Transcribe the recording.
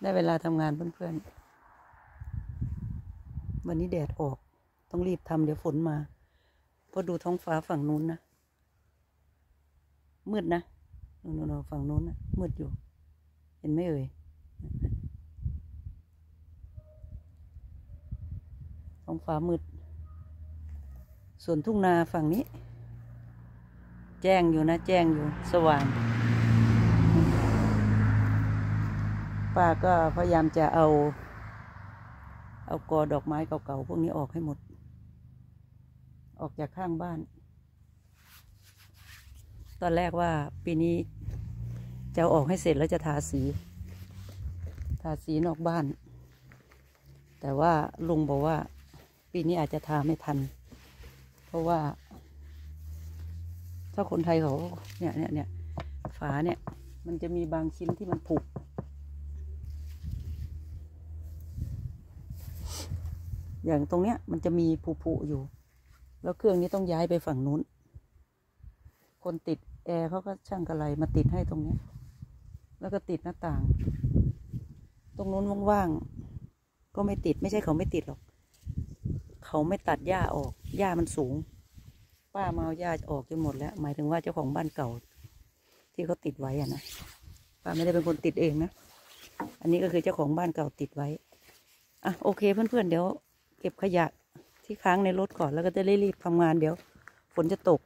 ได้เวลาทำงานเพื่อนๆ วันนี้แดดออก ต้องรีบทำเดี๋ยวฝนมาเพราะดูท้องฟ้าฝั่งนู้นนะ มืดนะนู่นๆฝั่งนู้นนะมืดอยู่ เห็นไหมเอ่ย ท้องฟ้ามืด ส่วนทุ่งนาฝั่งนี้ แจ้งอยู่นะ แจ้งอยู่ สว่าง ป้าก็พยายามจะเอา เอากอดอกไม้เก่าๆพวกนี้ออกให้หมด ออกจากข้างบ้าน ตอนแรกว่าปีนี้จะออกให้เสร็จแล้วจะทาสี ทาสีนอกบ้าน แต่ว่าลุงบอกว่า ปีนี้อาจจะทาไม่ทัน เพราะว่า ถ้าคนไทยเขาเนี่ยเนี่ยเนี่ยฝาเนี่ย มันจะมีบางชิ้นที่มันผุ อย่างตรงเนี้ยมันจะมีผุๆอยู่ แล้วเครื่องนี้ต้องย้ายไปฝั่งนู้น คนติดแอร์เขาก็ช่างกระไรมาติดให้ตรงเนี้ย แล้วก็ติดหน้าต่าง ตรงนู้นว่างๆ ก็ไม่ติดไม่ใช่เขาไม่ติดหรอก เขาไม่ตัดหญ้าออก หญ้ามันสูง ป้ามาเอาหญ้าออกจนหมดแล้ว หมายถึงว่าเจ้าของบ้านเก่า ที่เขาติดไว้อะนะ ป้าไม่ได้เป็นคนติดเองนะ อันนี้ก็คือเจ้าของบ้านเก่าติดไว้ อะโอเคเพื่อนๆเดี๋ยว เก็บขยะที่ค้างในรถก่อนแล้วก็จะได้รีบทำงานเดี๋ยวฝนจะตก